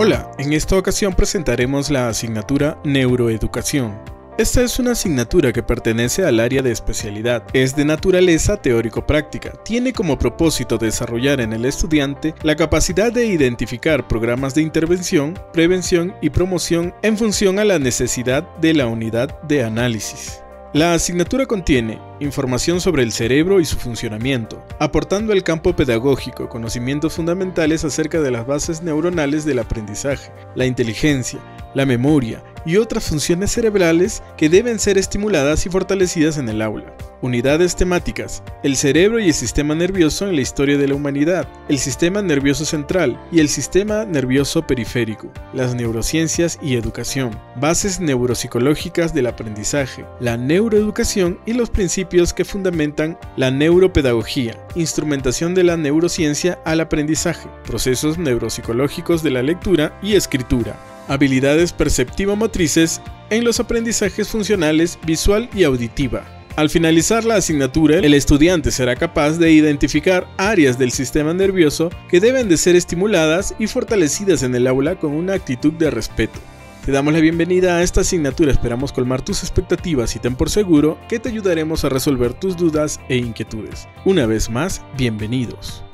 Hola, en esta ocasión presentaremos la asignatura Neuroeducación. Esta es una asignatura que pertenece al área de especialidad, es de naturaleza teórico-práctica, tiene como propósito desarrollar en el estudiante la capacidad de identificar programas de intervención, prevención y promoción en función a la necesidad de la unidad de análisis. La asignatura contiene información sobre el cerebro y su funcionamiento, aportando al campo pedagógico conocimientos fundamentales acerca de las bases neuronales del aprendizaje, la inteligencia, la memoria y otras funciones cerebrales que deben ser estimuladas y fortalecidas en el aula. Unidades temáticas. El cerebro y el sistema nervioso en la historia de la humanidad. El sistema nervioso central y el sistema nervioso periférico. Las neurociencias y educación. Bases neuropsicológicas del aprendizaje. La neuroeducación y los principios que fundamentan la neuropedagogía. Instrumentación de la neurociencia al aprendizaje. Procesos neuropsicológicos de la lectura y escritura habilidades perceptivo-motrices en los aprendizajes funcionales visual y auditiva. Al finalizar la asignatura, el estudiante será capaz de identificar áreas del sistema nervioso que deben de ser estimuladas y fortalecidas en el aula con una actitud de respeto. Te damos la bienvenida a esta asignatura, esperamos colmar tus expectativas y ten por seguro que te ayudaremos a resolver tus dudas e inquietudes. Una vez más, bienvenidos.